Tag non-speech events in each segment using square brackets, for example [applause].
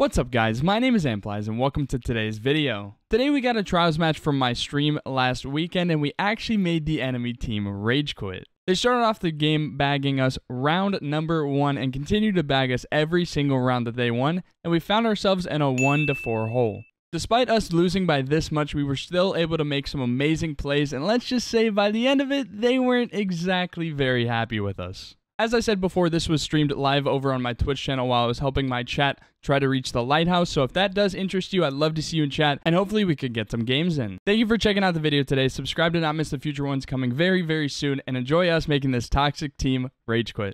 What's up guys, my name is Amplies and welcome to today's video. Today we got a trials match from my stream last weekend and we actually made the enemy team rage quit. They started off the game bagging us round number one and continued to bag us every single round that they won and we found ourselves in a 1 to 4 hole. Despite us losing by this much, we were still able to make some amazing plays and let's just say by the end of it, they weren't exactly very happy with us. As I said before, this was streamed live over on my Twitch channel while I was helping my chat try to reach the lighthouse. So if that does interest you, I'd love to see you in chat and hopefully we could get some games in. Thank you for checking out the video today. Subscribe to not miss the future ones coming very, very soon and enjoy us making this toxic team rage quit.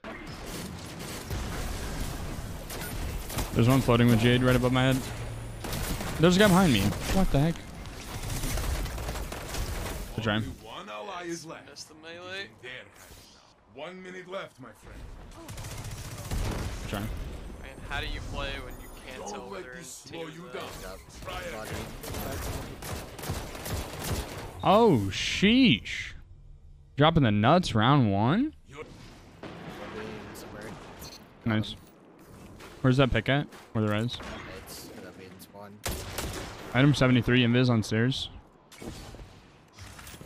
There's one floating with Jade right above my head. There's a guy behind me. What the heck? Good try. One ally is left. Missed the melee. There. One minute left, my friend. Good try. Man, how do you play when you can't Don't whether let in this slow teams you down. Try. Oh, sheesh. Dropping the nuts round one? Nice. Where's that pick at? Where the res? It's gonna in spawn. Item 73, invis on stairs.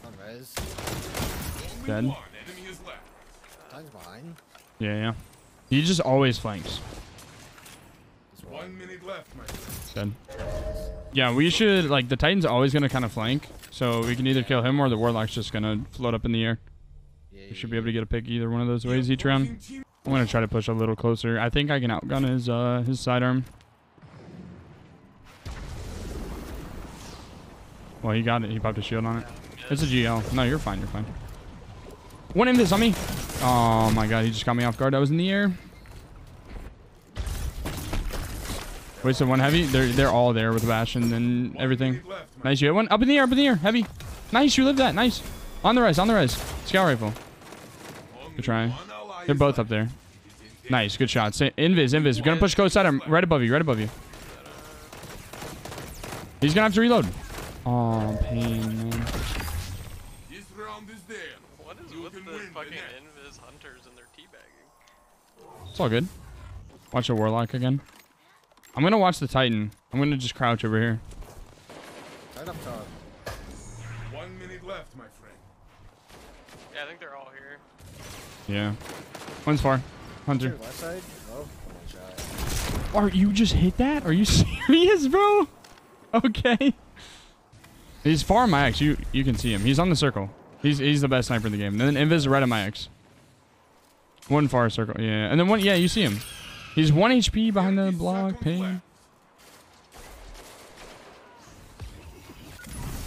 On res. Only Dead. One enemy is left. Time's behind. Yeah, yeah. He just always flanks. This One minute left, my friend. Dead. Yeah, we should, like, the Titan's always going to kind of flank. So we can either kill him or the Warlock's just going to float up in the air. Yeah, We should be able to get a pick either one of those ways each round. I'm going to try to push a little closer. I think I can outgun his, uh, his sidearm. Well, he got it. He popped a shield on it. It's a GL. No, you're fine. You're fine. One invis on me. Oh my god, he just got me off guard. I was in the air. Wait, so one heavy. They're they're all there with Bastion and One everything. minute left, my Nice. You hit one up in the air. Up in the air. Heavy. Nice. You lived that. Nice. On the res. On the res. Scout rifle. Only Good try. one ally They're both up there. Nice. Good shot. Say, invis. Invis. We're gonna push close side. I'm right above you. Right above you. He's gonna have to reload. Oh, pain, man. This round is there. What is You with the fucking invis hunters and their teabagging? It's all good. Watch the Warlock again. I'm gonna watch the Titan. I'm gonna just crouch over here. Right up top. One minute left, my friend. Yeah, I think they're all here. Yeah. One's far. Hunter. your left side. Oh, one shot. Are you just hit that? Are you [laughs] serious, bro? Okay. He's far on my X. You you can see him. He's on the circle. He's he's the best sniper in the game. And then Invis is right on my X. One far circle. Yeah. And then one yeah, you see him. He's one HP behind the block. seconds Pain. left.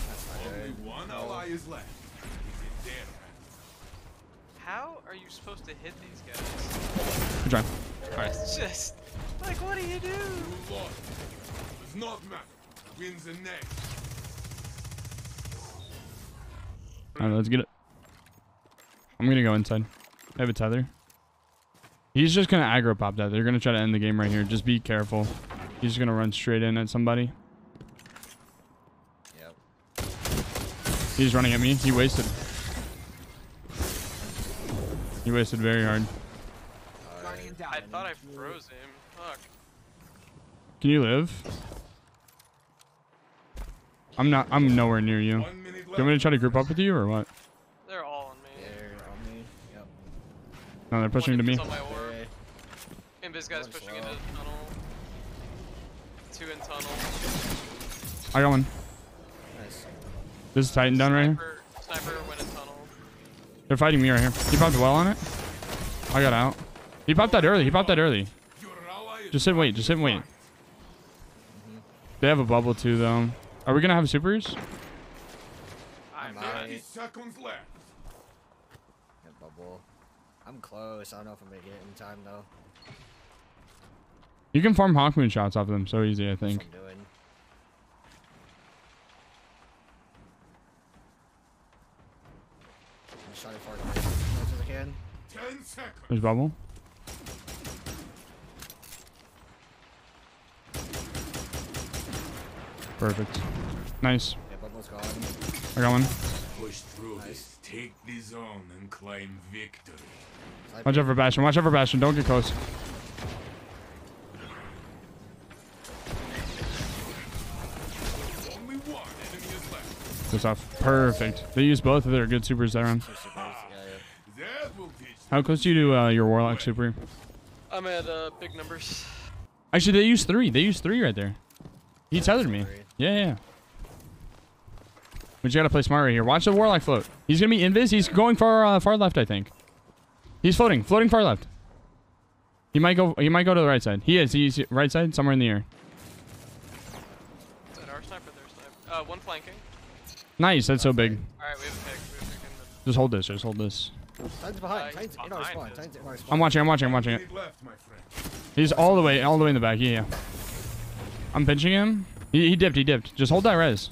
That's not Only one ally is left. It is there. How are you supposed to hit these guys? Good try. Alright. [laughs] Just like, what do you do? You lost. Does not matter. Wins the next. Alright, let's get it. I'm gonna go inside. I have a tether. He's just gonna aggro pop that. They're gonna try to end the game right here. Just be careful. He's just gonna run straight in at somebody. Yep. He's running at me. He wasted. He wasted very hard. I thought I froze him. Fuck. Can you live? I'm not. I'm nowhere near you. Do One minute you left. want me to try to group up with you or what? They're all on me. They're on me. Yep. No, they're pushing to me. Invis on my orb. Okay. Invis guy's pushing slow. into the tunnel. Two in tunnel. I got one. Nice. This is Titan down right here. Sniper, sniper went in tunnel. They're fighting me right here. He popped well on it. I got out. He popped that early. He popped that early. Your ally is Just sit and wait. Just sit and wait. Mm-hmm. They have a bubble too, though. Are we gonna have supers? I I'm might. out. seconds left. Hit bubble. I'm close. I don't know if I'm gonna get it in time though. You can farm Hawkmoon shots off of them so easy, I think. what I'm doing. I'm just trying to far away as I can. 10 seconds. There's bubble. Perfect. Nice. Yeah, bubble's gone. I got one. Push through Nice. this. Take the zone and claim victory. Watch out for Bastion. Watch out for Bastion. Don't get close. This off. Perfect. They use both of their good supers that round. Two supers. Yeah, yeah. That will teach How close are you to uh, your warlock super? I'm at uh, big numbers. Actually, they use three. They use three right there. He tethered me. Yeah, yeah. But you gotta play smart right here. Watch the warlock float. He's gonna be invis. He's going far uh, far left, I think. He's floating, floating far left. He might go. He might go to the right side. He is. He's right side, somewhere in the air. Is that our snipe or their snipe? Uh, one flanking. Nice. That's so big. Alright, we have a pick. We have a pick in Just hold this. Just hold this. Titan's Uh, behind. he's Titan's in our behind spawn. us. Titan's in our spawn. I'm watching. I'm watching. I'm watching it. left, my. He's all the way, all the way in the back. Yeah, yeah. I'm pinching him. He, he dipped. He dipped. Just hold that res.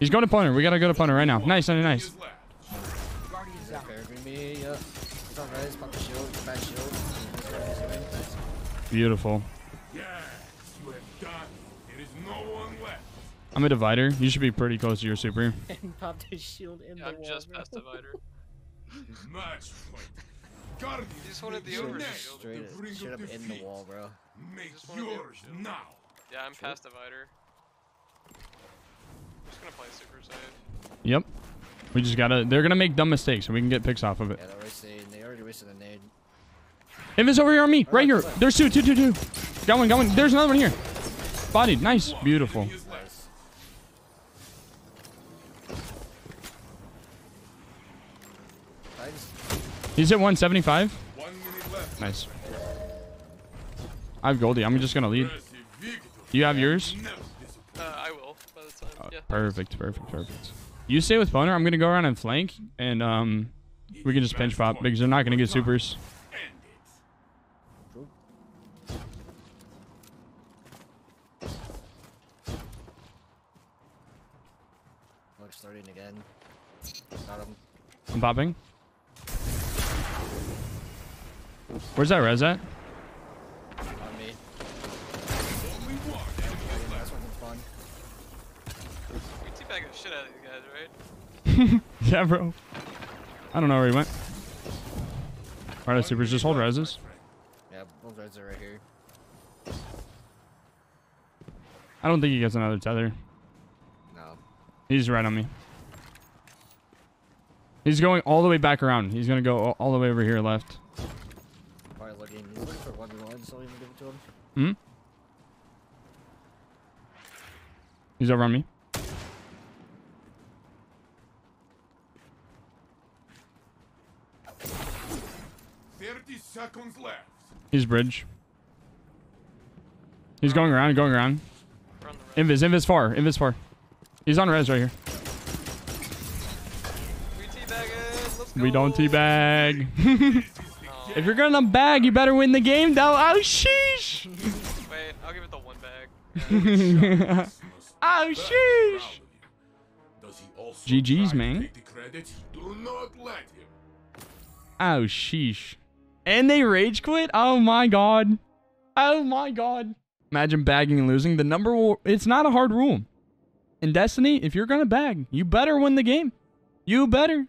He's going to punter. We gotta go to punter right now. Nice, nice, nice. Is left. He's out there with me. Yeah. He's on res. Pop the shield. Get back shield. He's doing- he's doing. Nice. Beautiful. Yes, you have done. There is no one left. I'm a divider. You should be pretty close to your super. [laughs] And popped his shield in Yeah, the I'm wall. just past divider. [laughs] Match point. Guardians, just wanted the take over shield. Straight, bring straight up up in the wall, bro. Make Just wanted the yours now. Yeah, I'm past divider. I'm just gonna play super safe. Yep. We just gotta. They're gonna make dumb mistakes, so we can get picks off of it. Yeah, they're wasting. They already wasted a nade. Invis over here on me, right here. left, left. There's two, two, two, two. Got one, got one. There's another one here. Bodied. Nice. Beautiful. He's at 175. One minute left. Nice. I have Goldie. I'm just gonna lead. Impressive victory. You have yours? Uh, I will by the time. Uh, yeah. Perfect, perfect, perfect. You stay with Boner. I'm gonna go around and flank, and um, we can just pinch pop because they're not gonna get supers. End it. True. Look, starting again. Got him. I'm popping. Where's that res at? On me. Only one enemy is left. That's one fun. We teabag the shit out of these guys, right? [laughs] yeah, bro. I don't know where he went. Alright, One supers, just hold reses. Yeah, both reds are right here. I don't think he gets another tether. No. He's right on me. He's going all the way back around. He's gonna go all, all the way over here left. Probably looking. He's looking for 1v1, so I'll even give it to him. Hmm? He's over on me. Thirty seconds left. He's bridge. He's going around, going around. We're on the right. Invis, invis far, invis far. He's on res right here. We teabag it. Let's go. We don't teabag. [laughs] [laughs] If you're gonna bag, you better win the game, though. Oh, sheesh. wait, I'll give it the one bag. [laughs] oh, sheesh. proud of him. Does he also GG's, man. take? Do not let him. Oh, sheesh. And they rage quit? Oh my god. Oh my god. Imagine bagging and losing. The number, will, it's not a hard rule. In Destiny, if you're gonna bag, you better win the game. You better.